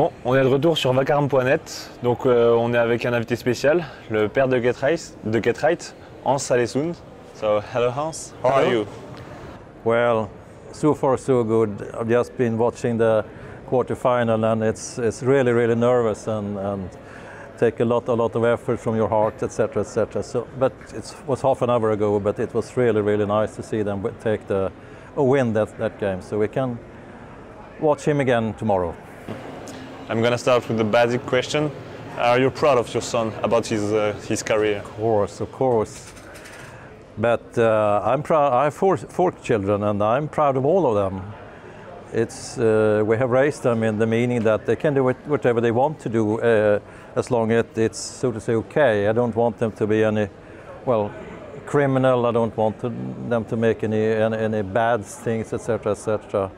Bon, on est de retour sur vacarme.net. Donc, euh, on est avec un invité spécial, le père de Get Right, de Get Right Hans Salesund. So, hello Hans, how are you? Well, so far so good. I've just been watching the quarterfinal, and it's it's really really nervous and and take a lot a lot of effort from your heart, etc. etc. So, but it was half an hour ago, but it was really really nice to see them take the a win that that game. So we can watch him again tomorrow. I'm gonna start with the basic question. Are you proud of your son about his, uh, his career? Of course, of course. But uh, I'm proud. I have four, four children, and I'm proud of all of them. It's uh, we have raised them in the meaning that they can do whatever they want to do, uh, as long as it's so to say okay. I don't want them to be any, well, criminal. I don't want to, them to make any any, any bad things, etc., etc.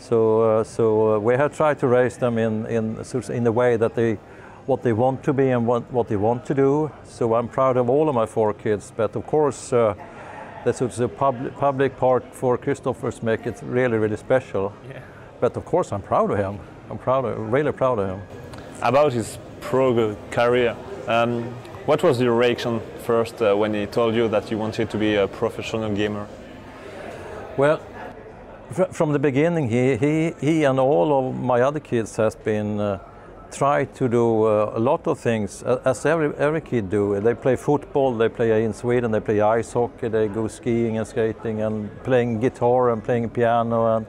So uh, so uh, we have tried to raise them in in in the way that they what they want to be and what, what they want to do. So I'm proud of all of my four kids. But of course, uh, the sort of public, public part for Christophers make it really, really special. Yeah. But of course, I'm proud of him. I'm proud, of, really proud of him. About his pro career, um, what was your reaction first uh, when he told you that you wanted to be a professional gamer? Well, from the beginning, he, he, he and all of my other kids has been uh, to do uh, a lot of things as every, every kid do. They play football, they play in Sweden, they play ice hockey, they go skiing and skating and playing guitar and playing piano and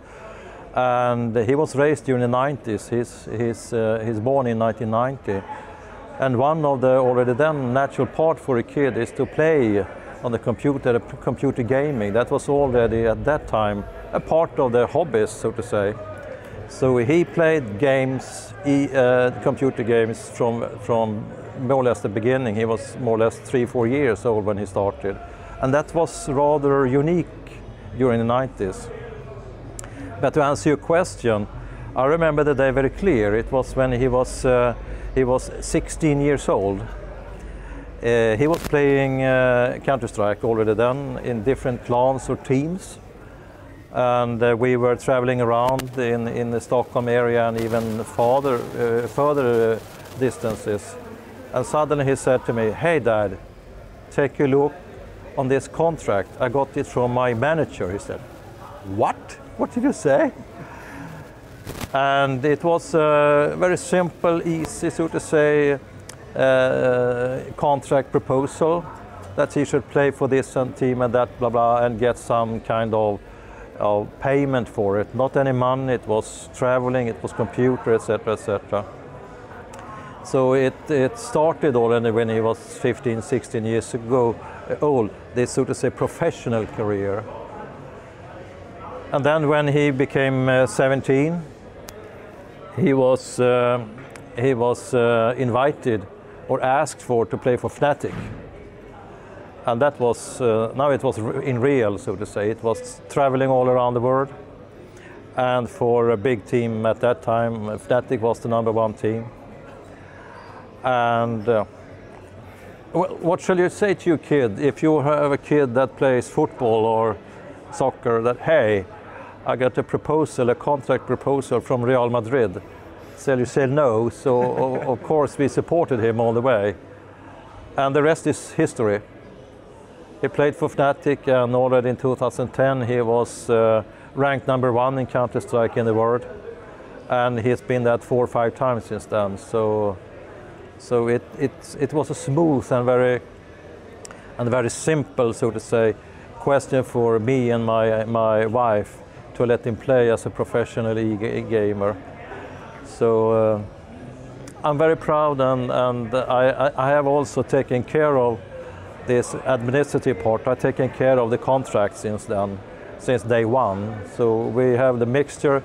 and he was raised during the 90s. He's, he's, uh, he's born in 1990. And one of the already then natural part for a kid is to play on the computer, computer gaming. That was already at that time a part of their hobbies, so to say. So he played games, he, uh, computer games from, from more or less the beginning. He was more or less three, four years old when he started. And that was rather unique during the 90s. But to answer your question, I remember the day very clear. It was when he was, uh, he was 16 years old. Uh, he was playing uh, Counter Strike already then in different clans or teams. And uh, we were traveling around in, in the Stockholm area and even farther, uh, further uh, distances. And suddenly he said to me, Hey, Dad, take a look on this contract. I got it from my manager, he said. What? What did you say? And it was a very simple, easy, so to say, uh, contract proposal that he should play for this team and that, blah, blah, and get some kind of, of payment for it. Not any money, it was traveling, it was computer, etc., etc. So it, it started already when he was 15, 16 years ago uh, old, this, so to say, professional career. And then when he became uh, 17, he was, uh, he was uh, invited or asked for to play for Fnatic. And that was, uh, now it was in real, so to say. It was traveling all around the world. And for a big team at that time, Fnatic was the number one team. And uh, wh- what shall you say to your kid if you have a kid that plays football or soccer that, hey, I got a proposal, a contract proposal from Real Madrid. So you say no, so of course we supported him all the way. And the rest is history. He played for Fnatic and already in 2010 he was uh, ranked number one in Counter-Strike in the world. And he's been that four or five times since then. So, so it, it, it was a smooth and very, and very simple, so to say, question for me and my, my wife to let him play as a professional e- gamer. So uh, I'm very proud, and, and I- I have also taken care of this administrative part. I've taken care of the contract since then, since day one. So we have the mixture.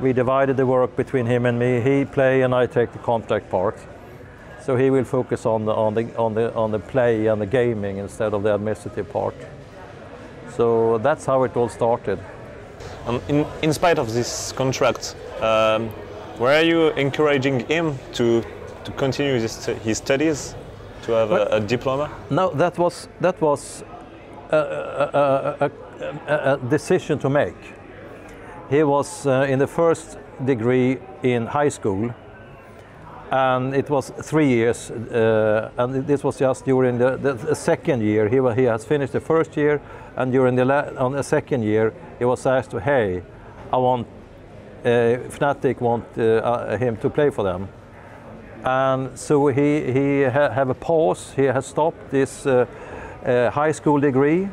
We divided the work between him and me. He play and I take the contract part. So he will focus on the on the on the on the play and the gaming instead of the administrative part. So that's how it all started. And in, in spite of this contract, um, were you encouraging him to, to continue his, his studies, to have a, a diploma? No, that was that was a, a, a, decision to make. He was uh, in the first degree in high school, and it was three years, uh, and this was just during the, the, the second year. He, he has finished the first year, and during the la- on the second year, he was asked, to "Hey, I want uh, Fnatic want uh, uh, him to play for them," and so he he ha- have a pause. He has stopped this uh, uh, high school degree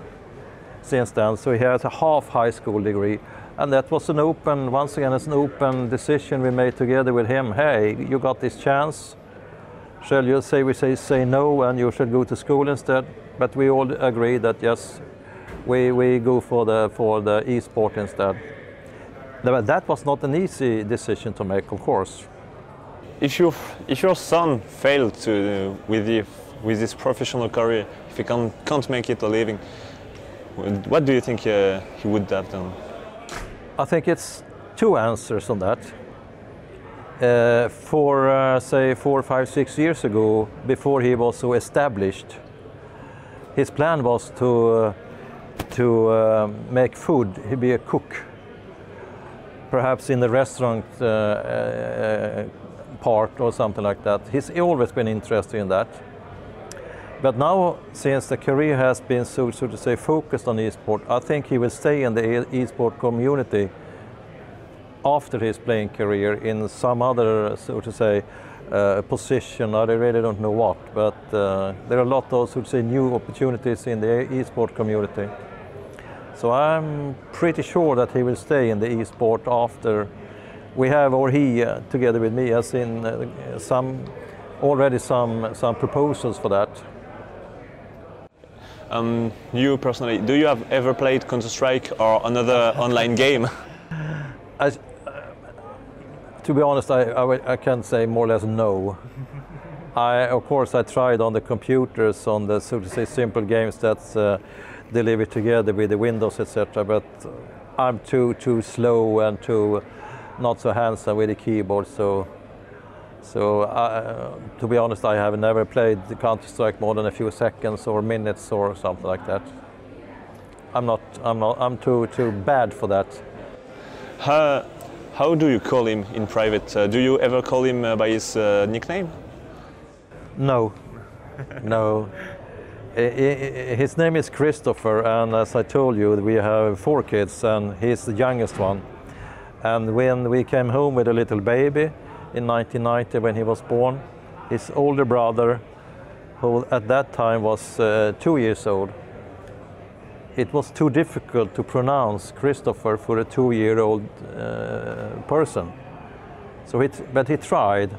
since then, so he has a half high school degree. And that was an open, once again, it's an open decision we made together with him. Hey, you got this chance. Shall you say we say say no and you should go to school instead? But we all agree that yes, we, we go for the for the e-sport instead. That was not an easy decision to make, of course. If your if your son failed to with the, with his professional career, if he can, can't make it a living, what do you think uh, he would have done? I think it's two answers on that. Uh, for uh, say four, five, six years ago, before he was so established, his plan was to uh, to uh, make food. He'd be a cook, perhaps in the restaurant uh, uh, part or something like that. He's always been interested in that. But now, since the career has been so, so to say, focused on esport, I think he will stay in the esport community after his playing career in some other, so to say, uh, position. I really don't know what, but uh, there are a lot of, so to say, new opportunities in the esport community. So I'm pretty sure that he will stay in the esport after we have, or he, uh, together with me, has seen uh, some already some some proposals for that. Um, you personally, do you have ever played Counter Strike or another online game? I, uh, to be honest, I I can say more or less no. I, of course, I tried on the computers, on the so to say simple games that's uh, delivered together with the Windows, etc. But I'm too too slow and too not so handsome with the keyboard. So, so uh, to be honest, I have never played the Counter Strike more than a few seconds or minutes or something like that. I'm not. I'm not. I'm too too bad for that. How, how do you call him in private? Uh, do you ever call him uh, by his uh, nickname? No, no. I- I- His name is Christopher, and as I told you, we have four kids, and he's the youngest one. And when we came home with a little baby in 1990, when he was born, his older brother, who at that time was uh, two years old, it was too difficult to pronounce Christopher for a two-year-old uh, person. So it, but he tried,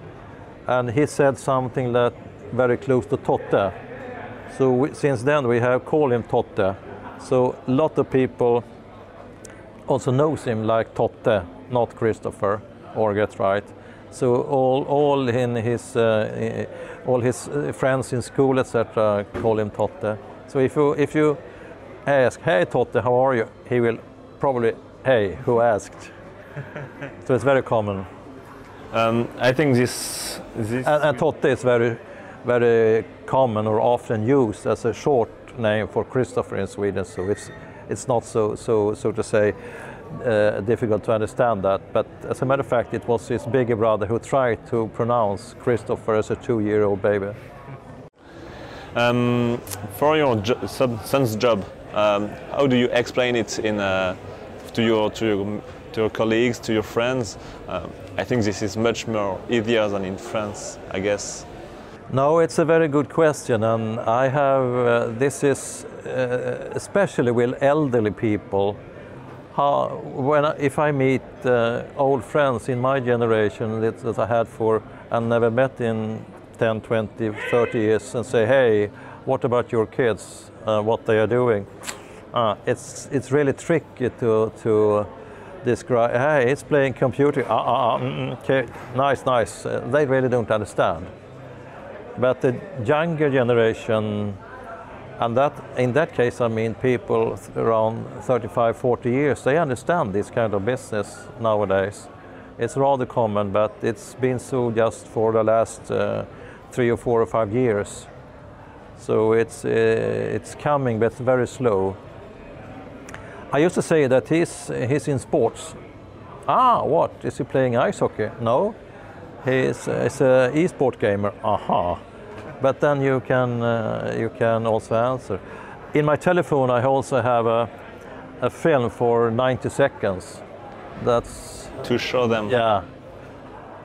and he said something that very close to Totte. So we, since then we have called him Totte. So a lot of people also knows him like Totte, not Christopher, or get right. So all, all in his, uh, all his uh, friends in school, etc., call him Totte. So if you if you ask, "Hey Totte, how are you?" He will probably, "Hey, who asked?" so it's very common. Um, I think this this And, and Totte is very, very common or often used as a short name for Christopher in Sweden. So it's it's not so so so to say uh, difficult to understand that. But as a matter of fact, it was his bigger brother who tried to pronounce Christopher as a two-year-old baby. Um, for your jo- son, son's job, um, how do you explain it in uh, to your to your to your colleagues, to your friends? Um, I think this is much more easier than in France, I guess. No, it's a very good question, and I have. Uh, this is especially with elderly people. How, when I, if I meet uh, old friends in my generation that, that I had for and never met in 10, 20, 30 years, and say, "Hey, what about your kids? Uh, what they are doing?" Uh, it's it's really tricky to to describe. Hey, it's playing computer. Uh, uh, uh, mm, mm, okay, nice, nice. Uh, they really don't understand. But the younger generation, and that in that case, I mean people around 35, 40 years, they understand this kind of business nowadays. It's rather common, but it's been so just for the last uh, three or four or five years. So it's uh, it's coming, but very slow. I used to say that he's he's in sports. Ah, what is he playing ice hockey? No. He's, he's a e-sport gamer. Aha. But then you can uh, you can also answer. In my telephone, I also have a a film for 90 seconds. That's To show them. yeah,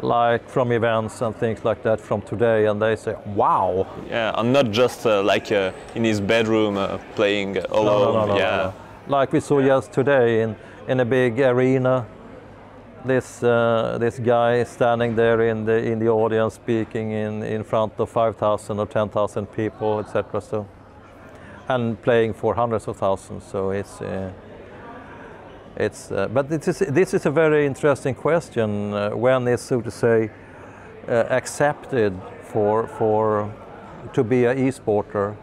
like from events and things like that from today, and they say, "Wow." Yeah, and not just uh, like uh, in his bedroom uh, playing alone. no, no, no, yeah. Like we saw just today in, in a big arena, this uh, this guy standing there in the in the audience speaking in, in front of 5,000 or 10,000 people, etc. So, and playing for hundreds of thousands. So it's. Uh, it's, uh, but this is, this is a very interesting question. Uh, when is, so to say, uh, accepted for, for to be an e-sporter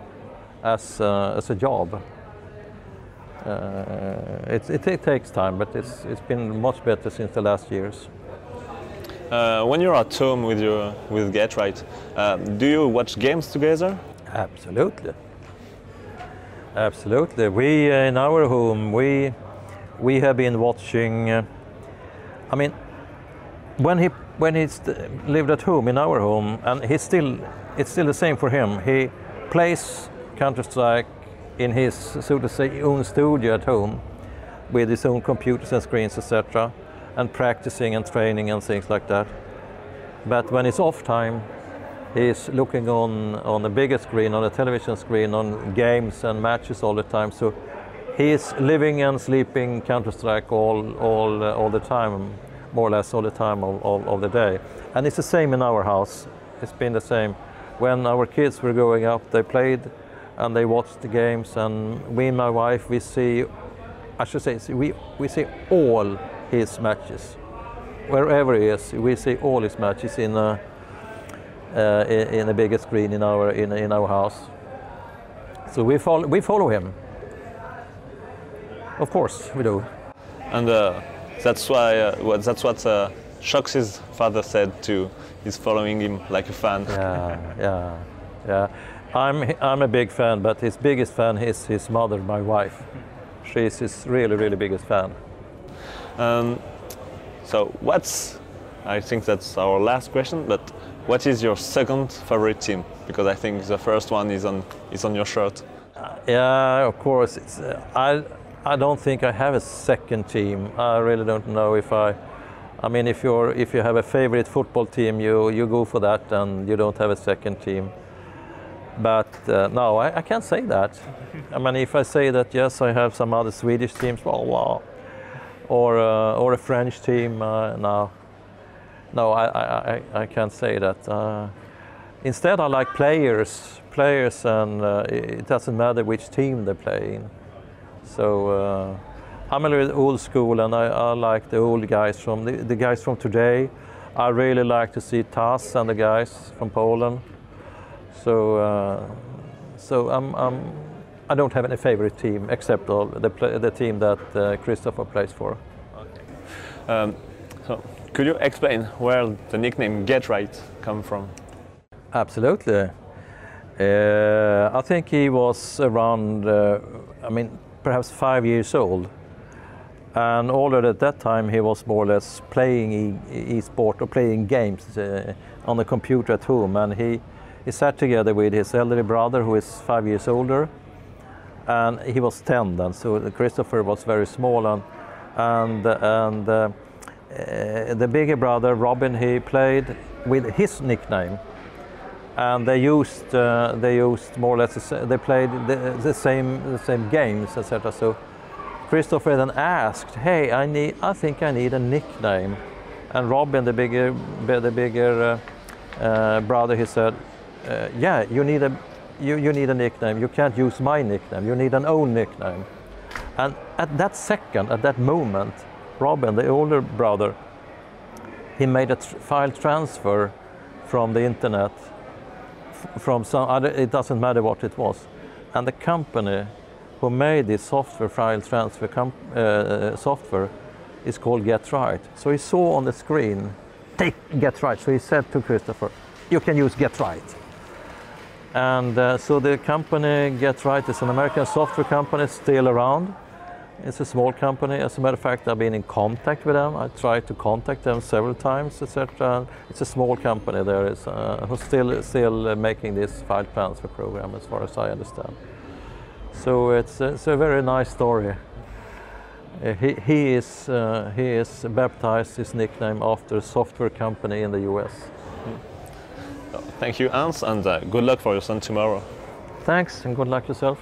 as, uh, as a job? Uh, it, it, it takes time, but it's, it's been much better since the last years. Uh, when you're at home with your with Get Right, um, do you watch games together? Absolutely. Absolutely. We uh, in our home we we have been watching. Uh, I mean, when he when he st- lived at home in our home, and he still it's still the same for him. He plays Counter Strike in his so to say own studio at home, with his own computers and screens, etc., and practicing and training and things like that. But when it's off time, he's looking on on the bigger screen, on the television screen, on games and matches all the time. So he's living and sleeping Counter Strike all all uh, all the time, more or less all the time of, of, of the day. And it's the same in our house. It's been the same. When our kids were growing up, they played and they watch the games, and we and my wife we see, I should say, we we see all his matches wherever he is, we see all his matches in a, uh, in, a bigger screen in our in, in our house. So we follow we follow him. Of course, we do. And uh, that's why uh, what, that's what uh, Shox's father said too. He's following him like a fan. Yeah, yeah, yeah. I'm I'm a big fan, but his biggest fan is his mother, my wife. She's his really really biggest fan. Um, so what's I think that's our last question, but what is your second favorite team? Because I think the first one is on is on your shirt. Yeah, of course. It's, uh, I I don't think I have a second team. I really don't know if I. I mean, if you're if you have a favorite football team, you you go for that, and you don't have a second team. But uh, no, I, I can't say that. I mean, if I say that, yes, I have some other Swedish teams. Well. Or uh, or a French team. Uh, no, no, I, I, I, I can't say that. Uh, instead, I like players, players, and uh, it doesn't matter which team they play in. So uh, I'm a little old school, and I, I like the old guys from the, the guys from today. I really like to see TaZ and the guys from Poland. So, uh, so I'm, I'm, I don't have any favorite team except the, the team that uh, Christopher plays for. Um, so could you explain where the nickname Get Right come from? Absolutely. Uh, I think he was around, uh, I mean, perhaps five years old. And already at that time, he was more or less playing e- e-sport or playing games uh, on the computer at home. And he, he sat together with his elderly brother, who is five years older. And he was 10 then, so Christopher was very small. And, and, and uh, uh, the bigger brother, Robin, he played with his nickname and they used uh, they used more or less the they played the, the same the same games etc. So Christopher then asked, "Hey, I need I think I need a nickname," and Robin, the bigger the bigger uh, uh, brother, he said, uh, "Yeah, you need a you, you need a nickname. You can't use my nickname. You need an own nickname." And at that second, at that moment, Robin, the older brother, he made a tr- file transfer from the internet from some other, it doesn't matter what it was. And the company who made this software file transfer uh, software is called Get Right. So he saw on the screen, take Get Right. So he said to Christopher, you can use Get Right. And uh, so the company Get Right is an American software company still around. It's a small company. As a matter of fact, I've been in contact with them. I tried to contact them several times, etc. It's a small company there is uh, who's still still uh, making this file transfer program, as far as I understand. So it's, it's a very nice story. Uh, he, he is uh, he is baptized his nickname after a software company in the U.S. Thank you, Hans, and uh, good luck for your son tomorrow. Thanks and good luck yourself.